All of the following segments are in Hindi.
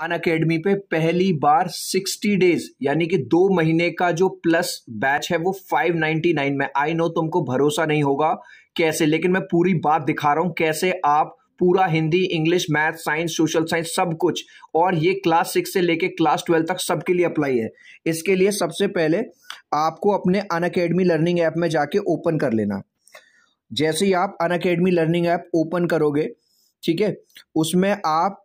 अन अकेडमी पे पहली बार 60 डेज़, यानी कि दो महीने का जो प्लस बैच है वो 599 में। आई नो तुमको भरोसा नहीं होगा कैसे, लेकिन मैं पूरी बात दिखा रहा हूँ कैसे आप पूरा Hindi, English, math, science, social science, सब कुछ, और ये क्लास सिक्स से लेके क्लास ट्वेल्व तक सबके लिए अप्लाई है। इसके लिए सबसे पहले आपको अपने अन अकेडमी लर्निंग ऐप में जाके ओपन कर लेना। जैसे ही आप Unacademy learning app open करोगे ठीक है? उसमें आप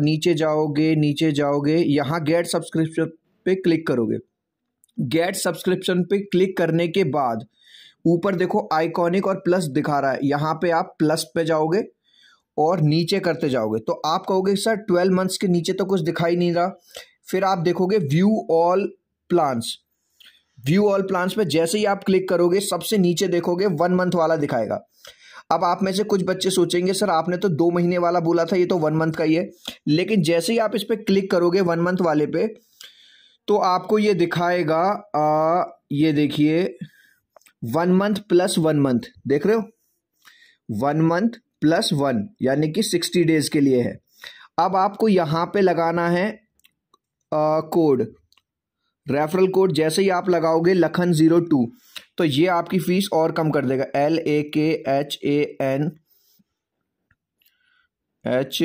नीचे जाओगे नीचे जाओगे, यहाँ गेट सब्सक्रिप्शन पे क्लिक करोगे। गेट सब्सक्रिप्शन पे क्लिक करने के बाद, ऊपर देखो आइकॉनिक और प्लस दिखा रहा है। यहाँ पे आप प्लस पे जाओगे और नीचे करते जाओगे। तो आप कहोगे, सर ट्वेल्व मंथ्स के नीचे तो कुछ दिखाई नहीं रहा। फिर आप देखोगे view all plans view all plans पे जैसे ही आप क्लिक करोगे, सबसे नीचे देखोगे वन मंथ वाला दिखाएगा। अब आप में से कुछ बच्चे सोचेंगे सर आपने तो दो महीने वाला बोला था ये तो वन मंथ का ही है। लेकिन जैसे ही आप इस पर क्लिक करोगे वन मंथ वाले पे तो आपको ये दिखाएगा आ, ये देखिए one month plus one month देख रहे हो? वन मंथ प्लस वन यानी कि सिक्सटी डेज़ के लिए है। अब आपको यहाँ पे लगाना है कोड रेफरल कोड जैसे ही आप लगाओगे लखन ज़ीरो टू तो ये आपकी फ़ीस और कम कर देगा। L A K H A N H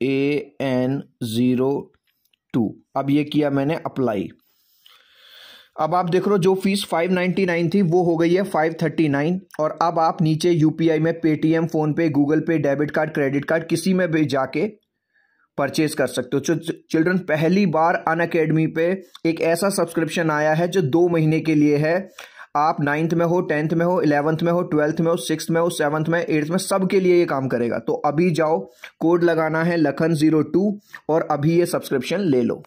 A N zero two. अब ये किया मैंने अप्लाई। अब आप देख रहे हो जो फ़ीस 599 थी, वो हो गई है 539 और अब आप नीचे यूपीआई में Paytm PhonePe, Google Pay, debit card, credit card, किसी में भी जाके परचेज कर सकते हो। चिल्ड्रन पहली बार अन अकेडमी पे एक ऐसा सब्सक्रिप्शन आया है जो दो महीने के लिए है। आप नाइन्थ में हो टेंथ में हो इलेवंथ में हो ट्वेल्थ में हो सिक्स में हो सेवन्थ में एट्थ में सब के लिए ये काम करेगा। तो अभी जाओ कोड लगाना है लखन ज़ीरो टू और अभी ये सब्सक्रिप्शन ले लो।